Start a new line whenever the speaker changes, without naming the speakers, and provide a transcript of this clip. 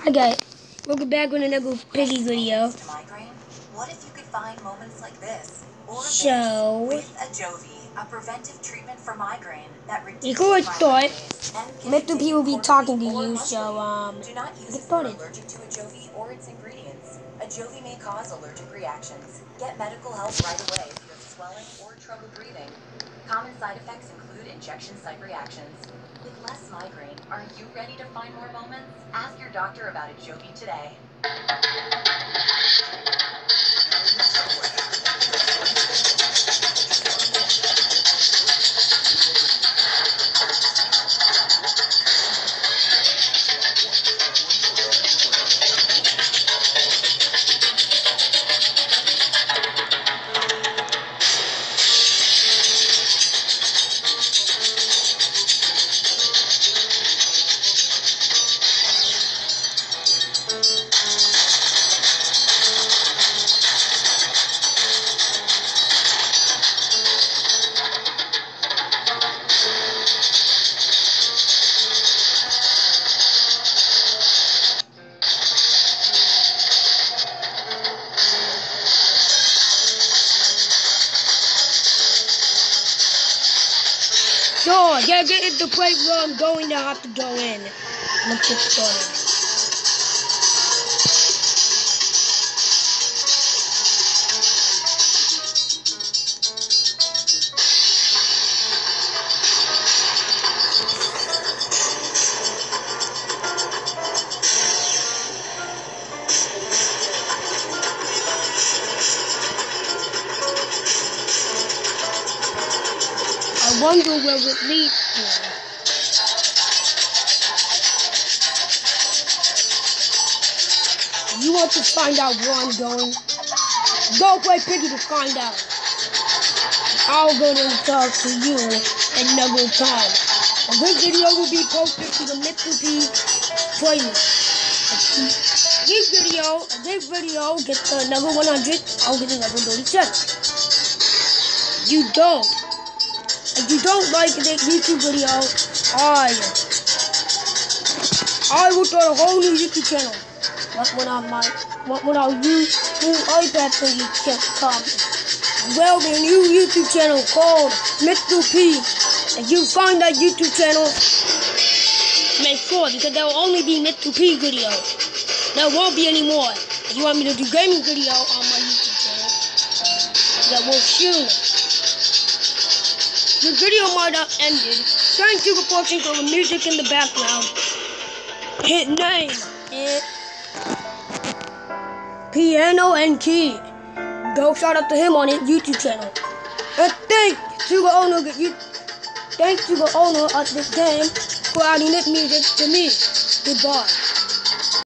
Hi guys, welcome back with another piggy video.
What if you could find moments like this?
So-
with Ajovi, a preventive treatment for migraine that reduces
I start,
and can
will be talking to you, so, um,
do not use
get started.
allergic to Ajovi or its ingredients. Ajovi may cause allergic reactions. Get medical help right away if you have swelling or trouble breathing. Common side effects include injection site reactions. With less are you ready to find more moments? Ask your doctor about Ajovi today.
So, yeah, get into the place where I'm going to have to go in. Let's get started. I wonder where it leads to. You want to find out where I'm going? Go play Piggy to find out. I'll go and talk to you another time. And this video will be posted to the. P playlist. This video, this video gets another 100, I'll get another 30 cents. You don't. If you don't like this YouTube video, I I will start a whole new YouTube channel. When- When I my when when our new new iPad thing can come. Well, the new YouTube channel called Mr. P. If you find that YouTube channel, make sure because there will only be Mr. P videos. There won't be any more. If you want me to do gaming video on my YouTube channel, that will soon. The video might have ended. Thank you for watching for the music in the background. Hit name. It Piano and Key. Go shout out to him on his YouTube channel. And thank to the owner of you thank to the owner of this game for adding this music to me. Goodbye.